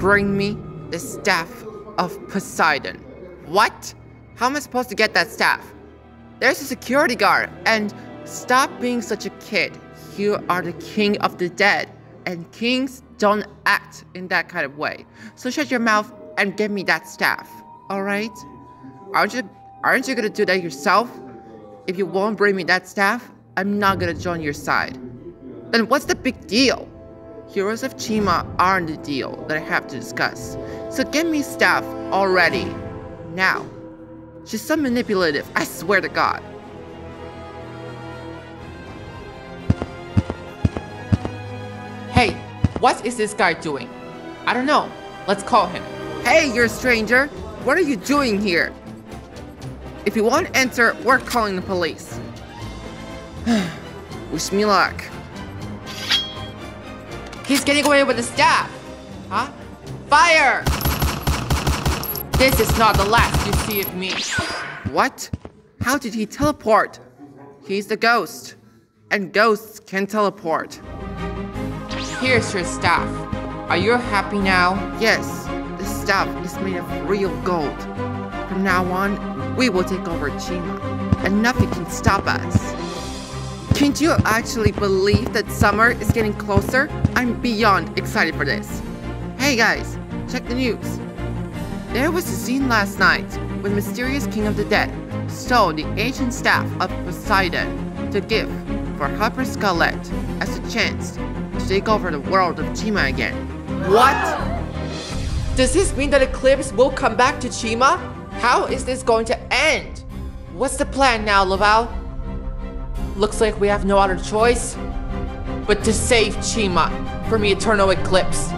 bring me the staff of Poseidon. What? How am I supposed to get that staff? There's a security guard, and stop being such a kid. You are the king of the dead, and kings don't act in that kind of way. So shut your mouth and give me that staff. Alright? Aren't you aren't you gonna do that yourself? If you won't bring me that staff, I'm not gonna join your side. Then what's the big deal? Heroes of Chima aren't the deal that I have to discuss. So give me staff already. Now. She's so manipulative, I swear to God. Hey, what is this guy doing? I don't know. Let's call him. Hey, you're a stranger. What are you doing here? If you won't enter, we're calling the police. Wish me luck. He's getting away with the staff. Huh? Fire! This is not the last you see of me. What? How did he teleport? He's the ghost. And ghosts can teleport. Here's your staff. Are you happy now? Yes, the staff is made of real gold. From now on, we will take over Chima, and nothing can stop us. Can't you actually believe that summer is getting closer? I'm beyond excited for this. Hey guys, check the news. There was a scene last night when mysterious king of the dead stole the ancient staff of Poseidon to give for Harper Scarlet as a chance to take over the world of Chima again. What? Does this mean that Eclipse will come back to Chima? How is this going to end? What's the plan now, Laval? Looks like we have no other choice but to save Chima from the Eternal Eclipse.